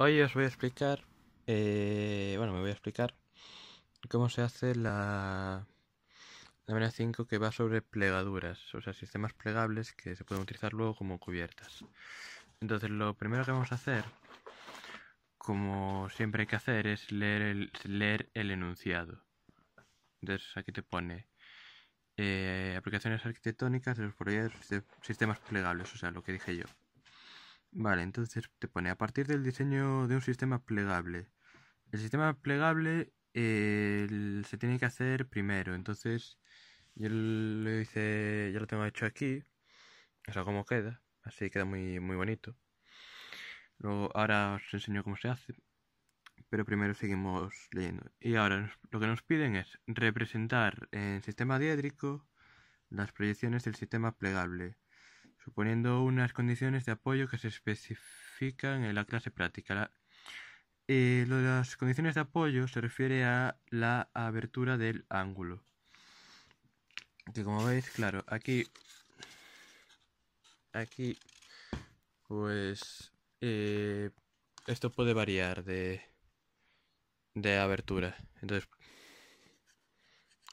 Hoy os voy a explicar, eh, bueno, me voy a explicar cómo se hace la lámina 5 que va sobre plegaduras, o sea, sistemas plegables que se pueden utilizar luego como cubiertas. Entonces, lo primero que vamos a hacer, como siempre hay que hacer, es leer el, leer el enunciado. Entonces, aquí te pone eh, aplicaciones arquitectónicas de los proyectos de sistemas plegables, o sea, lo que dije yo. Vale, entonces te pone a partir del diseño de un sistema plegable. El sistema plegable se tiene que hacer primero, entonces yo lo hice, ya lo tengo hecho aquí, o sea, cómo queda, así queda muy, muy bonito. Luego, ahora os enseño cómo se hace, pero primero seguimos leyendo. Y ahora lo que nos piden es representar en sistema diédrico las proyecciones del sistema plegable suponiendo unas condiciones de apoyo que se especifican en la clase práctica. Eh, lo de las condiciones de apoyo se refiere a la abertura del ángulo. Que como veis, claro, aquí, aquí, pues, eh, esto puede variar de, de abertura. Entonces,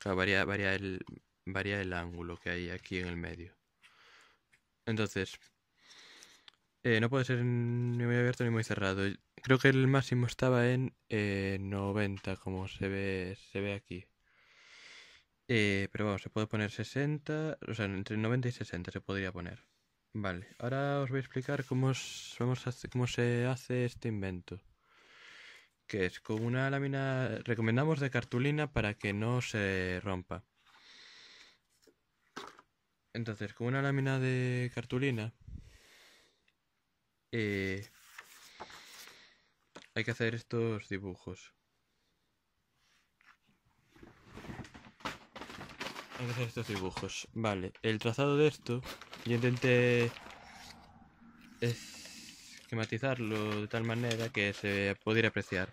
varía, el ángulo que hay aquí en el medio. Entonces, eh, no puede ser ni muy abierto ni muy cerrado. Creo que el máximo estaba en 90, eh, como se ve, se ve aquí. Eh, pero vamos, se puede poner 60, o sea, entre 90 y 60 se podría poner. Vale, ahora os voy a explicar cómo, vamos a cómo se hace este invento. Que es con una lámina, recomendamos de cartulina para que no se rompa. Entonces, con una lámina de cartulina eh, hay que hacer estos dibujos. Hay que hacer estos dibujos. Vale, el trazado de esto, yo intenté esquematizarlo de tal manera que se pudiera apreciar.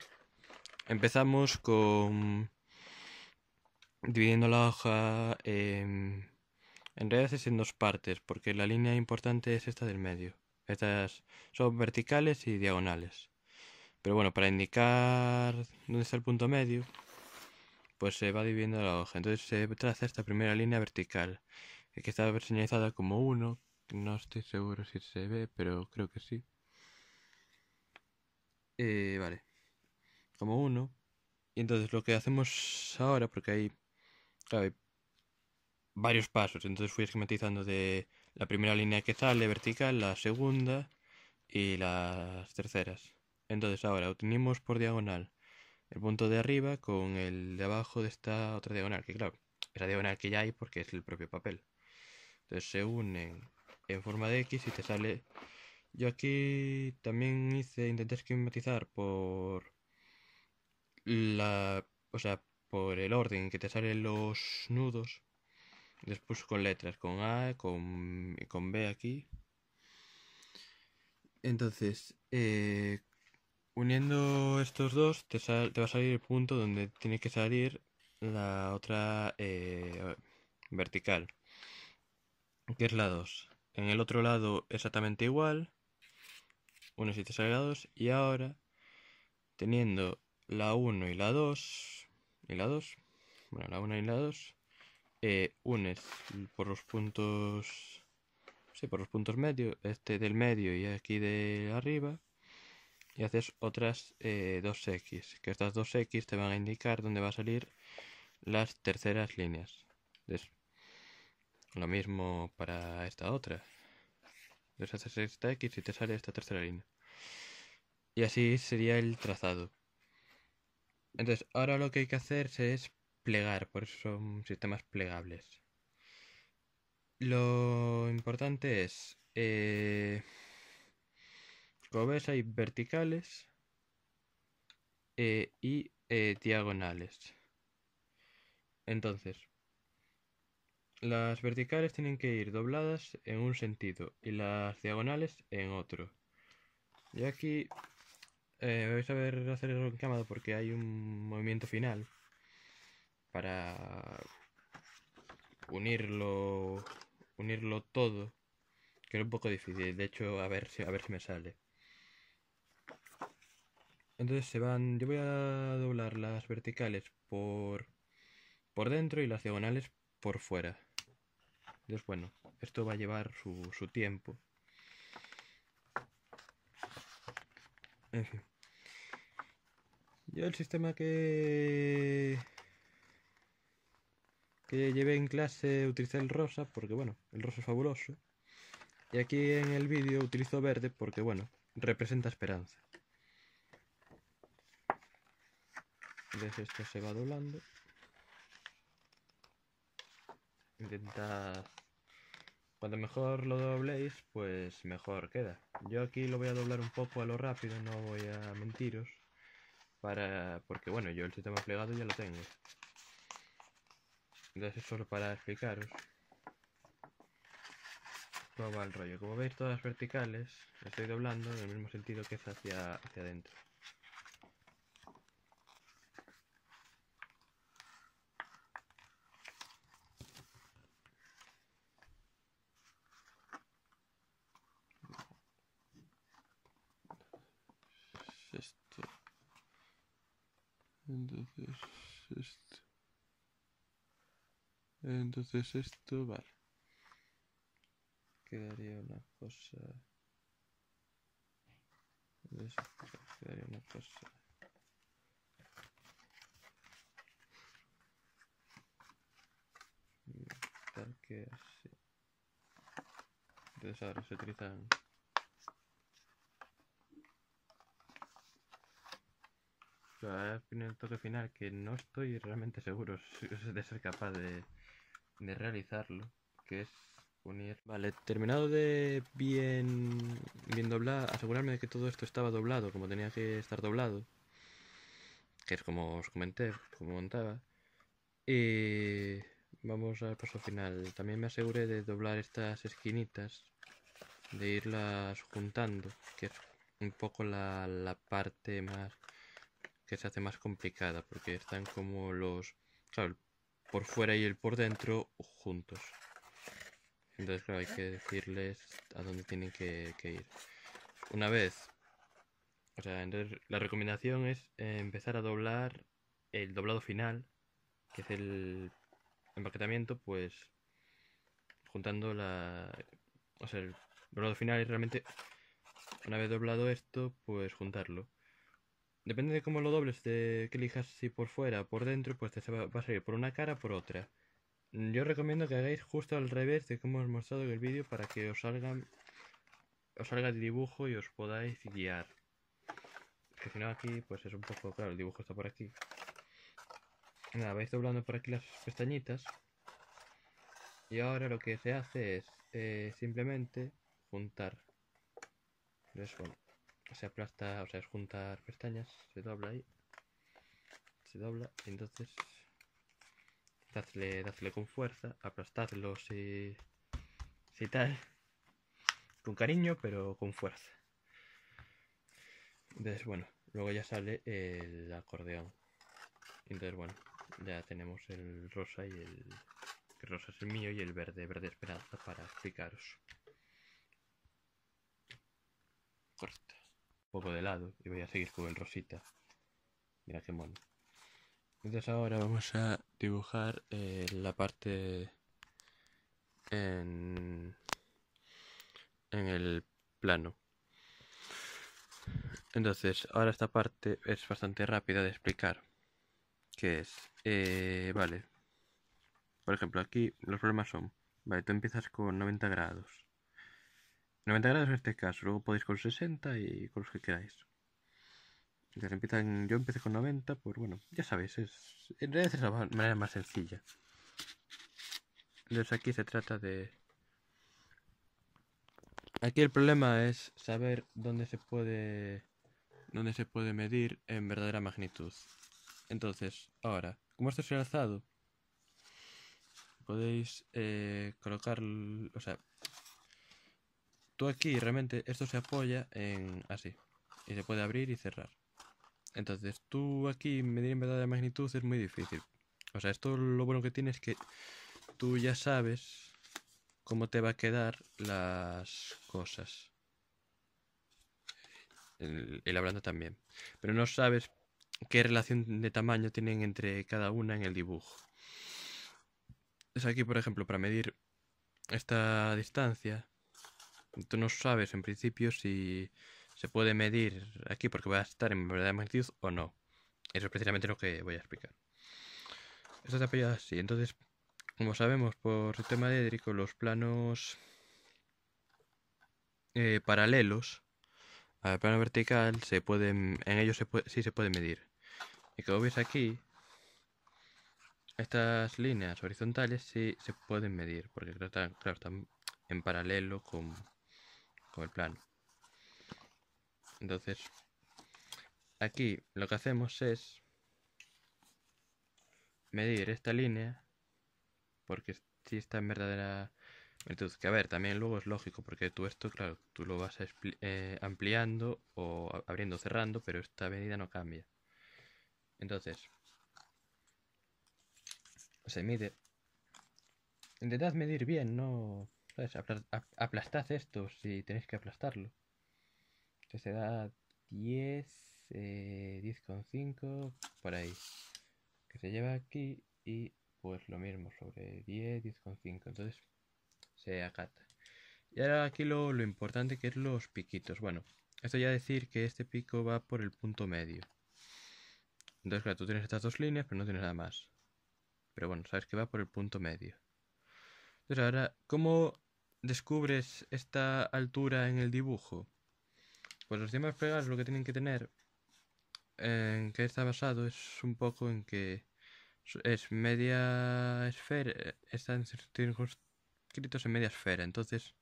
Empezamos con dividiendo la hoja en en realidad es en dos partes, porque la línea importante es esta del medio. Estas son verticales y diagonales. Pero bueno, para indicar dónde está el punto medio, pues se va dividiendo la hoja. Entonces se traza esta primera línea vertical, que está señalizada como 1. No estoy seguro si se ve, pero creo que sí. Eh, vale, como 1. Y entonces lo que hacemos ahora, porque hay, hay varios pasos. Entonces fui esquematizando de la primera línea que sale vertical, la segunda y las terceras. Entonces ahora unimos por diagonal el punto de arriba con el de abajo de esta otra diagonal, que claro, esa diagonal que ya hay porque es el propio papel. Entonces se unen en forma de X y te sale... Yo aquí también hice, intenté esquematizar por la... O sea, por el orden que te salen los nudos Después con letras, con A, con, con B aquí. Entonces, eh, uniendo estos dos, te, te, va a salir el punto donde tiene que salir la otra eh, vertical, que es la 2. En el otro lado exactamente igual, uno si te sale la 2, y ahora, teniendo la 1 y la 2, y la 2, bueno, la 1 y la 2, eh, unes por los puntos sí, por los puntos medios este del medio y aquí de arriba y haces otras 2x eh, que estas 2x te van a indicar dónde va a salir las terceras líneas. Lo mismo para esta otra. Entonces haces esta x y te sale esta tercera línea. Y así sería el trazado. Entonces ahora lo que hay que hacer es plegar, por eso son sistemas plegables. Lo importante es, eh, como ves hay verticales eh, y eh, diagonales. Entonces, las verticales tienen que ir dobladas en un sentido y las diagonales en otro. Y aquí vais a ver hacer el encamado porque hay un movimiento final para unirlo unirlo todo que es un poco difícil de hecho a ver si a ver si me sale Entonces se van, yo voy a doblar las verticales por, por dentro y las diagonales por fuera. Entonces bueno, esto va a llevar su, su tiempo. En fin. Yo el sistema que que llevé en clase utilicé el rosa porque bueno, el rosa es fabuloso. Y aquí en el vídeo utilizo verde porque bueno, representa esperanza. Entonces esto se va doblando. Intentad... Cuanto mejor lo dobléis, pues mejor queda. Yo aquí lo voy a doblar un poco a lo rápido, no voy a mentiros. Para... Porque bueno, yo el sistema plegado ya lo tengo. Entonces es solo para explicaros cómo va el rollo. Como veis todas las verticales estoy doblando en el mismo sentido que es hacia, hacia adentro. Entonces esto. Entonces esto, vale. Quedaría una cosa... Quedaría una cosa... Tal que así. Entonces ahora se utilizan... El toque final que no estoy realmente seguro de ser capaz de de realizarlo, que es unir. Vale, terminado de bien, bien doblar, asegurarme de que todo esto estaba doblado como tenía que estar doblado, que es como os comenté, como montaba. Y vamos al paso final. También me aseguré de doblar estas esquinitas, de irlas juntando, que es un poco la, la parte más que se hace más complicada, porque están como los... Por fuera y el por dentro juntos. Entonces, claro, hay que decirles a dónde tienen que, ir. Una vez, o sea, la recomendación es eh, empezar a doblar el doblado final, que es el empaquetamiento, pues juntando la. O sea, el doblado final es realmente, una vez doblado esto, pues juntarlo. Depende de cómo lo dobles, de que elijas si por fuera o por dentro, pues te va, a salir por una cara o por otra. Yo recomiendo que hagáis justo al revés de como os he mostrado en el vídeo para que os salga, os salga el dibujo y os podáis guiar. Que si no aquí, pues es un poco, claro, el dibujo está por aquí. Nada, vais doblando por aquí las pestañitas. Y ahora lo que se hace es eh, simplemente juntar. Se aplasta, o sea, es juntar pestañas, se dobla ahí, se dobla, entonces dadle, dadle con fuerza, aplastadlo si, si tal, con cariño, pero con fuerza. Entonces, bueno, luego ya sale el acordeón. Entonces, bueno, ya tenemos el rosa y el... El rosa es el mío y el verde, verde esperanza para explicaros. Poco de lado y voy a seguir con el rosita. Mira qué mono. Entonces ahora vamos a dibujar eh, la parte en, en el plano. Entonces, ahora esta parte es bastante rápida de explicar. Que es, eh, vale. Por ejemplo, aquí los problemas son, vale, tú empiezas con 90 grados. 90 grados en este caso, luego podéis con 60 y con los que queráis. Empiezan, yo empecé con 90, pues bueno, ya sabéis, es, en realidad es la manera más sencilla. Entonces aquí se trata de... Aquí el problema es saber dónde se puede dónde se puede medir en verdadera magnitud. Entonces, ahora, como esto es el alzado, podéis eh, colocar, o sea, aquí realmente esto se apoya en así. Y se puede abrir y cerrar. Entonces tú aquí medir en verdad de magnitud es muy difícil. O sea, esto lo bueno que tiene es que tú ya sabes cómo te va a quedar las cosas. el, y la blanda también. Pero no sabes qué relación de tamaño tienen entre cada una en el dibujo. Es aquí, por ejemplo, para medir esta distancia, tú no sabes en principio si se puede medir aquí porque va a estar en verdad de magnitud o no. Eso es precisamente lo que voy a explicar. Esto está apoyado así. Entonces, como sabemos por el tema de Edrico, los planos eh, paralelos al plano vertical se pueden, en ellos se puede, sí se puede medir. Y como veis aquí, estas líneas horizontales sí se pueden medir, porque claro, están en paralelo con, con el plano. Entonces, aquí lo que hacemos es medir esta línea, porque si está en verdadera entonces, que a ver, también luego es lógico, porque tú esto, claro, tú lo vas eh, ampliando o abriendo cerrando, pero esta medida no cambia. Entonces, se mide. Intentad medir bien, no. Aplastad esto si tenéis que aplastarlo. Entonces se da 10, eh, 10,5 por ahí. Que se lleva aquí y pues lo mismo, sobre 10, 10,5. Entonces se acata. Y ahora aquí lo, lo importante que es los piquitos. Bueno, esto ya decir que este pico va por el punto medio. Entonces, claro, tú tienes estas dos líneas, pero no tienes nada más. Pero bueno, sabes que va por el punto medio. Entonces, ahora, ¿cómo descubres esta altura en el dibujo? Pues los temas pegados lo que tienen que tener, en que está basado, es un poco en que es media esfera, están escritos en media esfera. Entonces,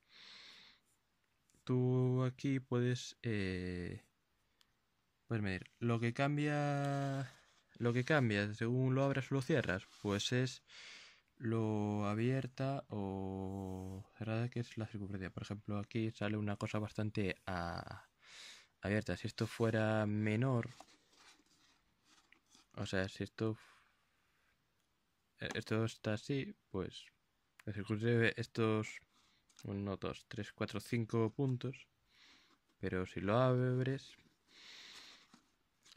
tú aquí puedes, eh, puedes medir. Lo que cambia, lo que cambia según lo abras o lo cierras, pues es lo abierta o cerrada que es la circunferencia. Por ejemplo, aquí sale una cosa bastante abierta. Si esto fuera menor, o sea, si esto esto está así, pues la circunferencia estos 1, 2, 3, 4, 5 puntos. Pero si lo abres,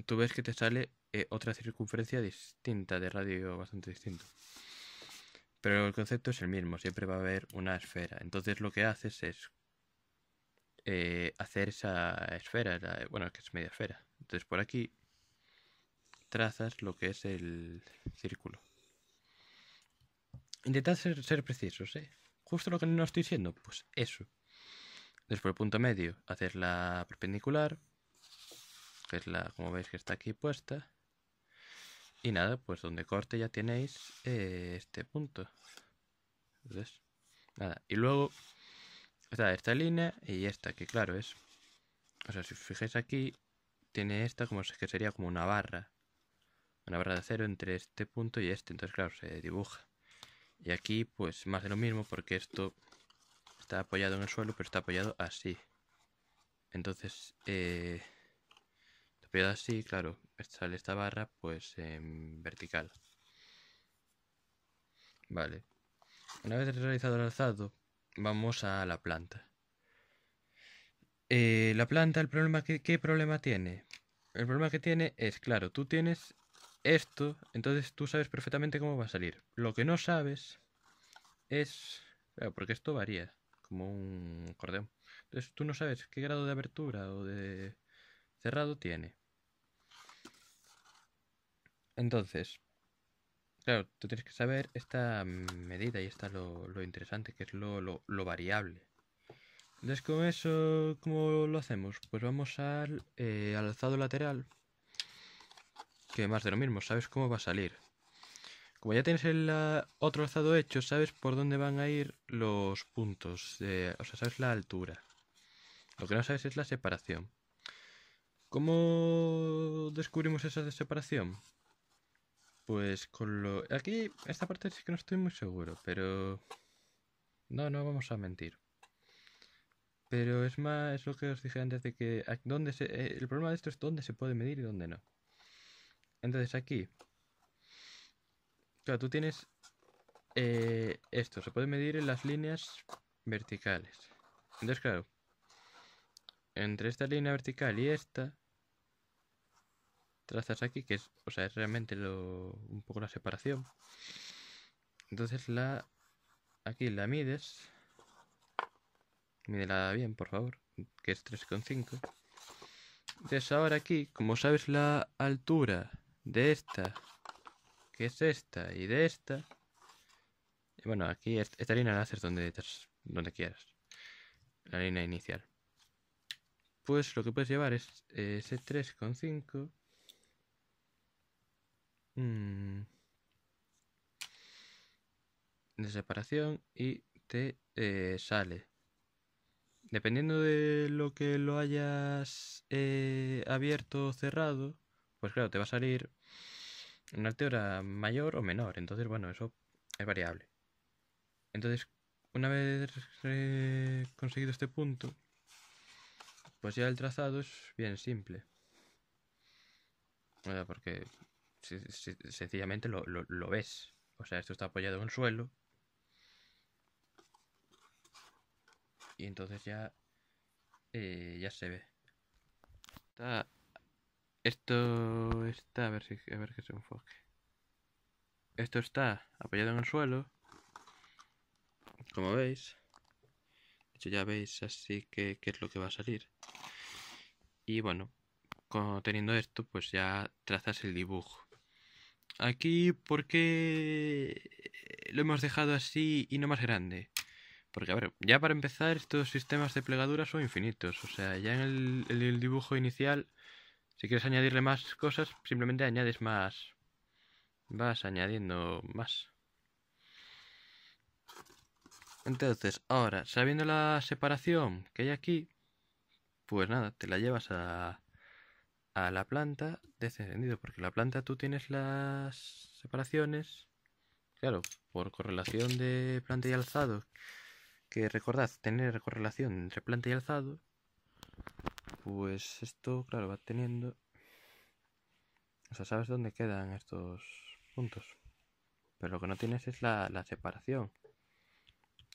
tú ves que te sale eh, otra circunferencia distinta, de radio bastante distinto. Pero el concepto es el mismo, siempre va a haber una esfera. Entonces lo que haces es eh, hacer esa esfera, bueno, que es media esfera. Entonces por aquí trazas lo que es el círculo. Intentad ser, precisos, ¿eh? Justo lo que no estoy diciendo, pues eso. Después el punto medio, hacer la perpendicular, que es la, como veis que está aquí puesta. Y nada, pues donde corte ya tenéis eh, este punto. Entonces, nada. Y luego está esta línea y esta, que claro es... O sea, si os fijáis aquí, tiene esta como que sería como una barra. Una barra de acero entre este punto y este. Entonces, claro, se dibuja. Y aquí, pues más de lo mismo, porque esto está apoyado en el suelo, pero está apoyado así. Entonces, eh, apoyado así, claro, sale esta barra, pues en vertical. Vale. Una vez realizado el alzado, vamos a la planta. Eh, la planta, el problema que, ¿qué problema tiene? El problema que tiene es, claro, tú tienes esto, entonces tú sabes perfectamente cómo va a salir. Lo que no sabes es... Claro, porque esto varía, como un acordeón. Entonces tú no sabes qué grado de abertura o de cerrado tiene. Entonces, Claro, tú tienes que saber esta medida y está lo, lo interesante, que es lo, lo, variable. Entonces, con eso, ¿cómo lo hacemos? Pues vamos al, eh, alzado lateral, que más de lo mismo, sabes cómo va a salir. Como ya tienes el otro alzado hecho, sabes por dónde van a ir los puntos, o sea, sabes la altura. Lo que no sabes es la separación. ¿Cómo descubrimos esa separación? Pues con lo... Aquí, esta parte sí que no estoy muy seguro, pero... No, no vamos a mentir. Pero es más, es lo que os dije antes de que... ¿dónde se... Eh, el problema de esto es dónde se puede medir y dónde no. Entonces aquí... Claro, tú tienes... Eh, esto, se puede medir en las líneas verticales. Entonces, claro... entre esta línea vertical y esta, trazas aquí, que es, o sea, es realmente lo, un poco la separación. Entonces la, aquí la mides, mídela bien, por favor, que es 3,5. Entonces ahora aquí, como sabes la altura de esta, que es esta, y de esta, bueno, aquí esta línea la haces donde, donde quieras, la línea inicial. Pues lo que puedes llevar es ese 3,5 mm, de separación y te eh, sale. Dependiendo de lo que lo hayas eh, abierto o cerrado, pues claro, te va a salir una altura mayor o menor. Entonces, bueno, eso es variable. Entonces, una vez conseguido este punto, pues ya el trazado es bien simple. Porque sencillamente lo, ves. O sea, esto está apoyado en el suelo. Y entonces ya, eh, ya se ve. esto está, a ver, si, a ver que se enfoque. Esto está apoyado en el suelo. Como veis. De hecho ya veis así que, qué es lo que va a salir. Y bueno, teniendo esto, pues ya trazas el dibujo. Aquí, ¿por qué lo hemos dejado así y no más grande? Porque, a ver, ya para empezar, estos sistemas de plegadura son infinitos. O sea, ya en el, dibujo inicial, si quieres añadirle más cosas, simplemente añades más. Vas añadiendo más. Entonces, ahora, sabiendo la separación que hay aquí, pues nada, te la llevas a, a la planta descendido, porque la planta tú tienes las separaciones, claro, por correlación de planta y alzado, que recordad, tener correlación entre planta y alzado, pues esto, claro, va teniendo... O sea, sabes dónde quedan estos puntos. Pero lo que no tienes es la, la separación,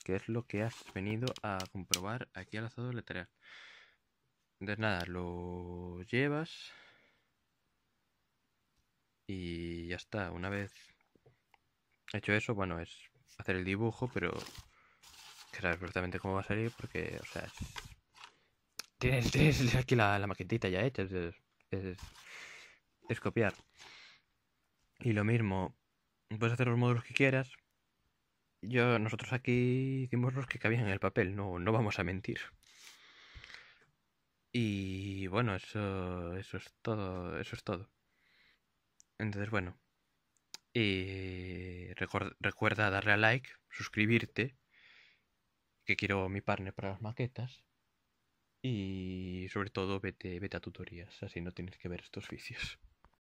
que es lo que has venido a comprobar aquí al alzado lateral. Entonces nada, lo llevas y ya está. Una vez hecho eso, bueno, es hacer el dibujo, pero que sabes perfectamente cómo va a salir porque, o sea, tienes, aquí la, maquetita ya hecha, es, es, copiar. Y lo mismo, puedes hacer los módulos que quieras. Yo, nosotros aquí hicimos los que cabían en el papel, no, no vamos a mentir. Y bueno, eso, eso es todo, eso es todo. Entonces, bueno, y recuerda darle a like, suscribirte, que quiero mi partner para las maquetas. Y sobre todo vete, vete a tutorías, así no tienes que ver estos vicios.